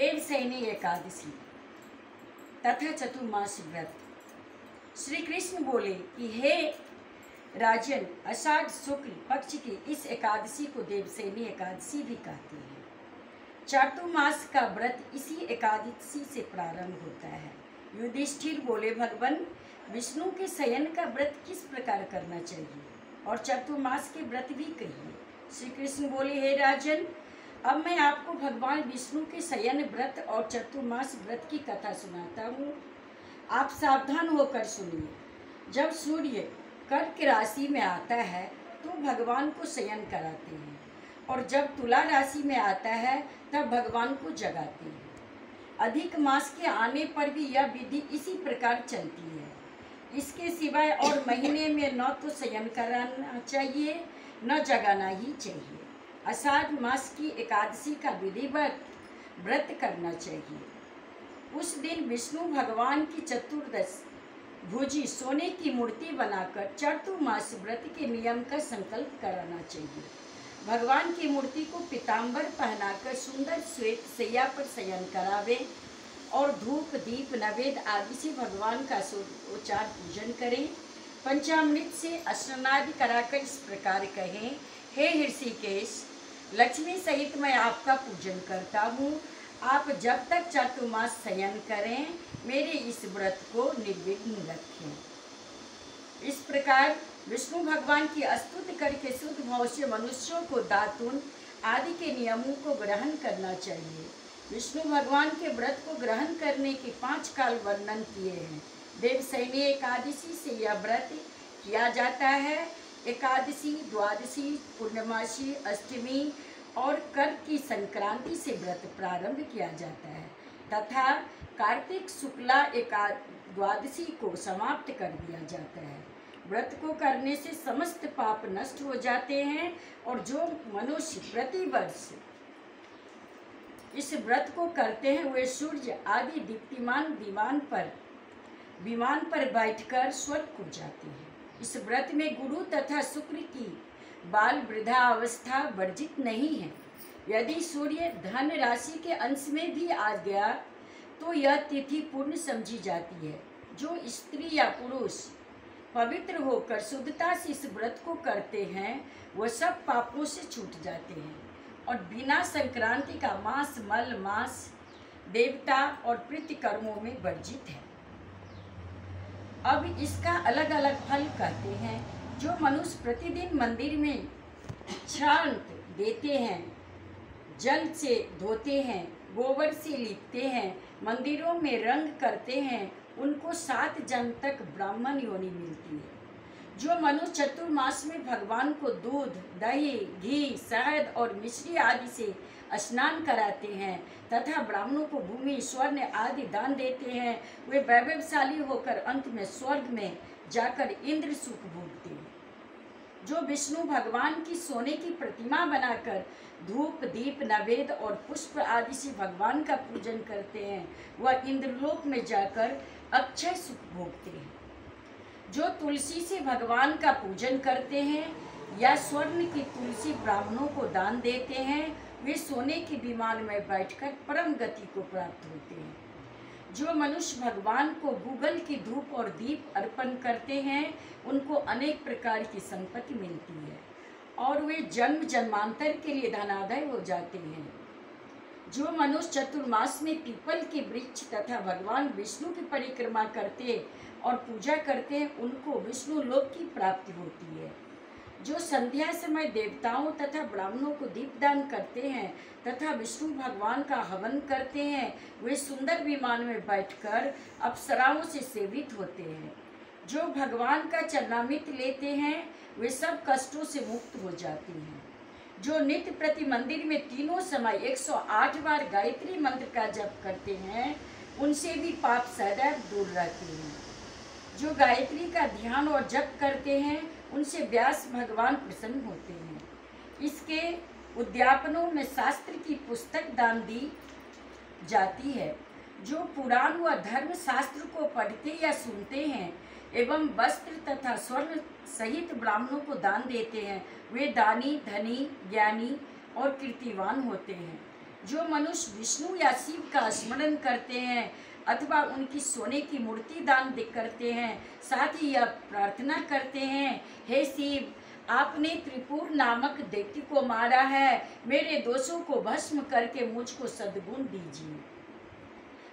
देवसैनी एकादशी। तथा चतुर्मास व्रत श्री कृष्ण बोले कि हे राजन, अषाढ़ शुक्ल पक्ष की इस एकादशी को देवसैनी एकादशी भी कहते हैं। चातुर्मास का व्रत इसी एकादशी से प्रारंभ होता है। युधिष्ठिर बोले, भगवान, विष्णु के शयन का व्रत किस प्रकार करना चाहिए? और चतुर्मास के व्रत भी कहिए। श्री कृष्ण बोले, हे राजन अब मैं आपको भगवान विष्णु के शयन व्रत और चतुर्मास व्रत की कथा सुनाता हूँ। आप सावधान होकर सुनिए। जब सूर्य कर्क राशि में आता है तो भगवान को शयन कराते हैं और जब तुला राशि में आता है, तब भगवान को जगाते हैं। अधिक मास के आने पर भी यह विधि इसी प्रकार चलती है। इसके सिवाय और महीने में न तो शयन कराना चाहिए, न जगाना ही चाहिए। आषाढ़ मास की एकादशी का विधिवत व्रत करना चाहिए। उस दिन विष्णु भगवान की चतुर्दश भुजी सोने की मूर्ति बनाकर चतुर्मास व्रत के नियम का संकल्प कराना चाहिए। भगवान की मूर्ति को पीताम्बर पहनाकर सुंदर श्वेत सैया पर शयन करावे और धूप, दीप नवेद आदि से भगवान का उच्चार पूजन करें। पंचामृत से स्नादि कराकर इस प्रकार कहें, हे ऋषिकेश लक्ष्मी सहित मैं आपका पूजन करता हूँ। आप जब तक चतुर्मास शयन करें, मेरे इस व्रत को निर्विघ्न रखें। इस प्रकार विष्णु भगवान की स्तुति करके शुद्ध भाव से मनुष्यों को दातुन आदि के नियमों को ग्रहण करना चाहिए। विष्णु भगवान के व्रत को ग्रहण करने के पाँच काल वर्णन किए हैं। देवसैनी एकादशी से यह व्रत किया जाता है। एकादशी, द्वादशी, पूर्णमासी, अष्टमी और कर्क की संक्रांति से व्रत प्रारंभ किया जाता है। तथा कार्तिक शुक्ला एका द्वादशी को समाप्त कर दिया जाता है। व्रत को करने से समस्त पाप नष्ट हो जाते हैं और जो मनुष्य प्रतिवर्ष इस व्रत को करते हैं, वे सूर्य आदि दीप्तिमान विमान पर विमान पर बैठकर स्वर्ग को जाते हैं। इस व्रत में गुरु तथा शुक्र की बाल वृद्धा अवस्था वर्जित नहीं है। यदि सूर्य धन राशि के अंश में भी आ गया तो यह तिथि पूर्ण समझी जाती है। जो स्त्री या पुरुष पवित्र होकर शुद्धता से इस व्रत को करते हैं, वह सब पापों से छूट जाते हैं और बिना संक्रांति का मांस मल मांस देवता और प्रीति कर्मों में वर्जित है। अब इसका अलग अलग फल कहते हैं, जो मनुष्य प्रतिदिन मंदिर में छांत देते हैं, जल से धोते हैं, गोबर से लिपते हैं, मंदिरों में रंग करते हैं, उनको सात जन तक ब्राह्मण योनि मिलती है। जो मनुष्य चतुर्मास में भगवान को दूध, दही, घी, शहद और मिश्री आदि से स्नान कराते हैं तथा ब्राह्मणों को भूमि स्वर्ण आदि दान देते हैं। वे वैभवशाली होकर अंत में स्वर्ग में जाकर इंद्र सुख भोगते हैं। जो विष्णु भगवान की सोने की प्रतिमा बनाकर धूप, दीप नवेद और पुष्प आदि से भगवान का पूजन करते हैं, वह इंद्रलोक में जाकर अक्षय सुख भोगते हैं। जो तुलसी से भगवान का पूजन करते हैं, या स्वर्ण की तुलसी ब्राह्मणों को दान देते हैं वे सोने के विमान में बैठकर परम गति को प्राप्त होते हैं। जो मनुष्य भगवान को गूगल की धूप और दीप अर्पण करते हैं, उनको अनेक प्रकार की संपत्ति मिलती है और वे जन्म जन्मांतर के लिए धनादय हो जाते हैं। जो मनुष्य चतुर्मास में पीपल के वृक्ष तथा भगवान विष्णु की परिक्रमा करते और पूजा करते हैं, उनको विष्णु लोक की प्राप्ति होती है। जो संध्या समय देवताओं तथा ब्राह्मणों को दीपदान करते हैं तथा विष्णु भगवान का हवन करते हैं, वे सुंदर विमान में बैठकर अप्सराओं से सेवित होते हैं। जो भगवान का चरणामित लेते हैं, वे सब कष्टों से मुक्त हो जाते हैं। जो नित्य प्रति मंदिर में तीनों समय 108 बार गायत्री मंत्र का जप करते हैं, उनसे भी पाप सदैव दूर रहते हैं। जो गायत्री का ध्यान और जप करते हैं उनसे व्यास भगवान प्रसन्न होते हैं। इसके उद्यापनों में शास्त्र की पुस्तक दान दी जाती है, जो पुराण व धर्म शास्त्र को पढ़ते या सुनते हैं एवं वस्त्र तथा स्वर्ण सहित ब्राह्मणों को दान देते हैं। वे दानी, धनी, ज्ञानी और कीर्तिवान होते हैं, जो मनुष्य विष्णु या शिव का स्मरण करते हैं अथवा उनकी सोने की मूर्ति दान करते हैं, साथ ही यह प्रार्थना करते हैं, हे शिव, आपने त्रिपुर नामक दैत्य को मारा है, मेरे दोषों को भस्म करके मुझको सद्गुण दीजिए।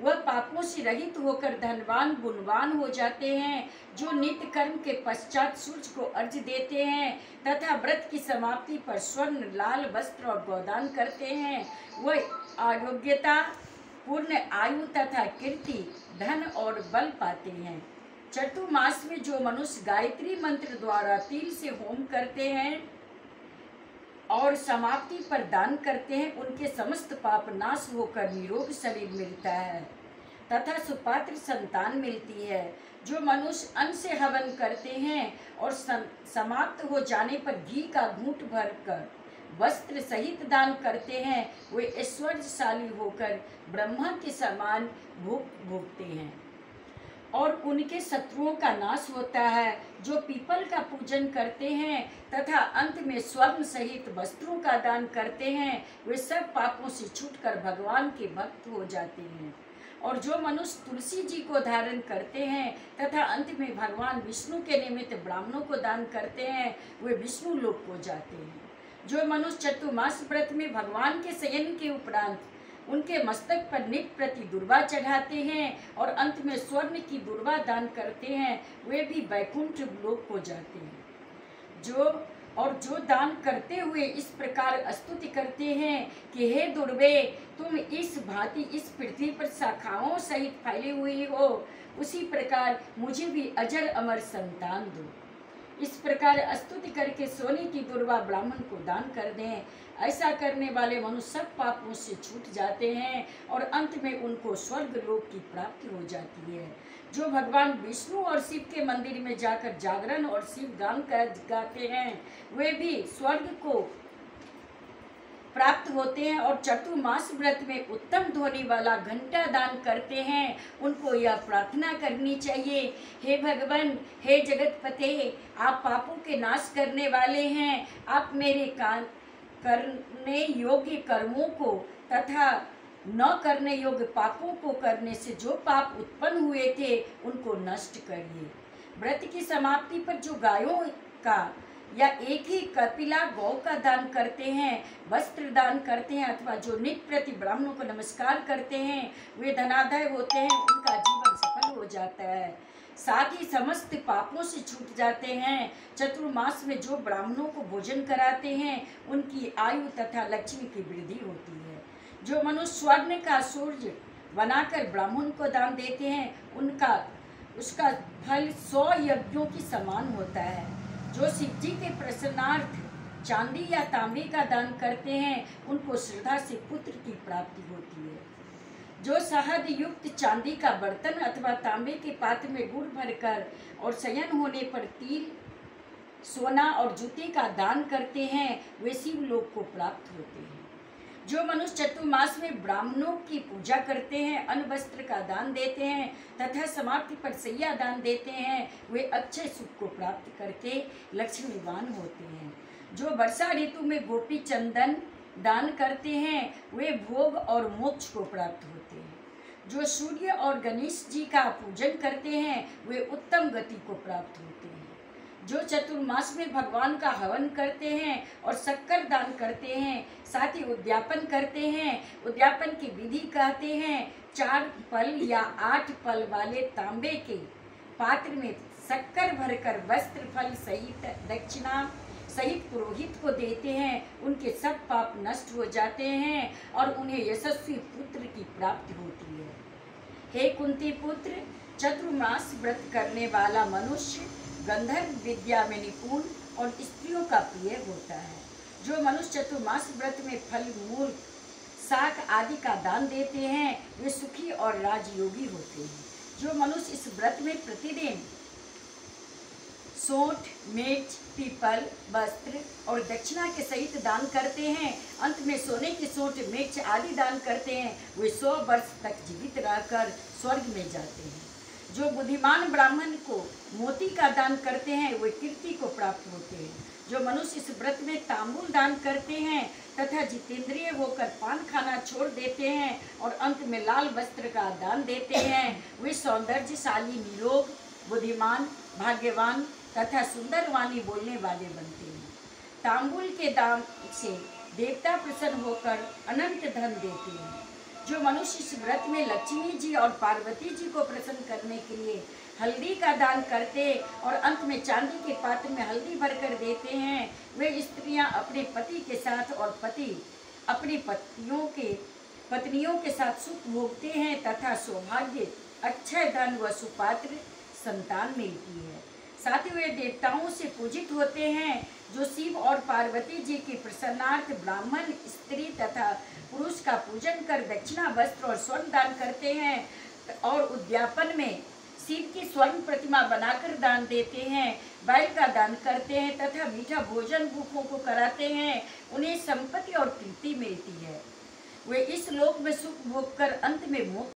वह पापों से रहित होकर धनवान, गुणवान हो जाते हैं, जो नित्य कर्म के पश्चात सूर्य को अर्ज़ देते हैं, तथा व्रत की समाप्ति पर स्वर्ण, लाल वस्त्र और गोदान करते हैं। वह आरोग्यता पूर्ण आयु तथा कीर्ति, धन और बल पाते हैं। चतुर्मास में जो मनुष्य गायत्री मंत्र द्वारा तिल से होम करते हैं और समाप्ति पर दान करते हैं, उनके समस्त पाप नाश होकर निरोग शरीर मिलता है। तथा सुपात्र संतान मिलती है, जो मनुष्य अन्न से हवन करते हैं और समाप्त हो जाने पर घी का घूट भर कर वस्त्र सहित दान करते हैं, वे ऐश्वर्यशाली होकर ब्रह्मा के समान भूख भोगते हैं। और उनके शत्रुओं का नाश होता है, जो पीपल का पूजन करते हैं तथा अंत में स्वर्ण सहित वस्त्रों का दान करते हैं, वे सब पापों से छूटकर भगवान के भक्त हो जाते हैं। और जो मनुष्य तुलसी जी को धारण करते हैं तथा अंत में भगवान विष्णु के निमित्त ब्राह्मणों को दान करते हैं, वे विष्णु लोक को जाते हैं। जो मनुष्य चतुर्मास व्रत में भगवान के शयन के उपरांत उनके मस्तक पर नित प्रति दुर्वा चढ़ाते हैं और अंत में स्वर्ण की दुर्वा दान करते हैं, वे भी वैकुंठ लोक हो जाते हैं। जो और जो दान करते हुए इस प्रकार स्तुति करते हैं कि हे दुर्वे, तुम इस भांति इस पृथ्वी पर शाखाओं सहित फैली हुई हो, उसी प्रकार मुझे भी अजर अमर संतान दो। इस प्रकार स्तुति करके सोने की दुर्वा ब्राह्मण को दान कर दें। ऐसा करने वाले मनुष्य सब पापों से छूट जाते हैं और अंत में उनको स्वर्ग लोक की प्राप्ति हो जाती है। जो भगवान विष्णु और शिव के मंदिर में जाकर जागरण और शिव गान कर गाते हैं, वे भी स्वर्ग को प्राप्त होते हैं और चतुर्मास व्रत में उत्तम ध्वनि वाला घंटा दान करते हैं। उनको यह प्रार्थना करनी चाहिए। हे भगवान, हे जगतपते आप पापों के नाश करने वाले हैं। आप मेरे कान करने योग्य कर्मों को तथा न करने योग्य पापों को करने से जो पाप उत्पन्न हुए थे, उनको नष्ट करिए। व्रत की समाप्ति पर जो गायों का या एक ही कपिला गौ का दान करते हैं, वस्त्र दान करते हैं, अथवा जो नित्य प्रति ब्राह्मणों को नमस्कार करते हैं, वे धनादय होते हैं, उनका जीवन सफल हो जाता है। साथ ही समस्त पापों से छूट जाते हैं, चतुर्मास में जो ब्राह्मणों को भोजन कराते हैं, उनकी आयु तथा लक्ष्मी की वृद्धि होती है। जो मनुष्य स्वर्ण का सूर्य बनाकर ब्राह्मण को दान देते हैं, उनका, उसका फल सौ यज्ञों की समान होता है। जो शिव जी के प्रसन्नार्थ चांदी या तांबे का दान करते हैं, उनको श्रद्धा से पुत्र की प्राप्ति होती है। जो शहद युक्त चांदी का बर्तन अथवा तांबे के पात्र में गुड़ भरकर और शयन होने पर तिल, सोना और जूते का दान करते हैं, वे शिव लोग को प्राप्त होते हैं। जो मनुष्य चतुर्मास में ब्राह्मणों की पूजा करते हैं, अन्न वस्त्र का दान देते हैं, तथा समाप्ति पर सैया दान देते हैं, वे अच्छे सुख को प्राप्त करके लक्ष्मीवान होते हैं। जो वर्षा ऋतु में गोपी चंदन दान करते हैं, वे भोग और मोक्ष को प्राप्त होते हैं। जो सूर्य और गणेश जी का पूजन करते हैं, वे उत्तम गति को प्राप्त होते हैं। जो चतुर्मास में भगवान का हवन करते हैं और शक्कर दान करते हैं, साथ ही उद्यापन करते हैं, उद्यापन की विधि कहते हैं, चार पल या आठ पल वाले तांबे के पात्र में शक्कर भरकर वस्त्र फल सहित दक्षिणा सहित पुरोहित को देते हैं, उनके सब पाप नष्ट हो जाते हैं और उन्हें यशस्वी पुत्र की प्राप्ति होती है। हे कुंती पुत्र, चतुर्मास व्रत करने वाला मनुष्य गंधर्व विद्या में निपुण और स्त्रियों का प्रिय होता है। जो मनुष्य चतुर्मास व्रत में फल, मूल, साग आदि का दान देते हैं, वे सुखी और राजयोगी होते हैं। जो मनुष्य इस व्रत में प्रतिदिन सोठ मिर्च पीपल, वस्त्र और दक्षिणा के सहित दान करते हैं, अंत में सोने की सोट मिर्च आदि दान करते हैं, वे सौ वर्ष तक जीवित रहकर स्वर्ग में जाते हैं। जो बुद्धिमान ब्राह्मण को मोती का दान करते हैं, वे कीर्ति को प्राप्त होते हैं। जो मनुष्य इस व्रत में तांबुल दान करते हैं तथा जितेंद्रिय होकर पान खाना छोड़ देते हैं और अंत में लाल वस्त्र का दान देते हैं, वे सौंदर्यशाली, निरोग, बुद्धिमान, भाग्यवान तथा सुंदर वाणी बोलने वाले बनते हैं। तांबुल के दाम से देवता प्रसन्न होकर अनंत धन देते हैं। जो मनुष्य इस व्रत में लक्ष्मी जी और पार्वती जी को प्रसन्न करने के लिए हल्दी का दान करते और अंत में चांदी के पात्र में हल्दी भरकर देते हैं, वे स्त्रियाँ अपने पति के साथ और पति अपनी पत्नियों के पत्नियों के साथ सुख भोगते हैं तथा सौभाग्य, अक्षय धन व सुपात्र संतान मिलती है। साथ ही वे देवताओं से पूजित होते हैं जो शिव और पार्वती जी की प्रसन्नार्थ ब्राह्मण, स्त्री तथा पुरुष का पूजन कर दक्षिणा, वस्त्र और स्वर्ण दान करते हैं और उद्यापन में शिव की स्वर्ण प्रतिमा बनाकर दान देते हैं, बैल का दान करते हैं तथा मीठा भोजन भूखों को कराते हैं, उन्हें संपत्ति और प्रीति मिलती है। वे इस लोक में सुख भोग कर अंत में मोक्ष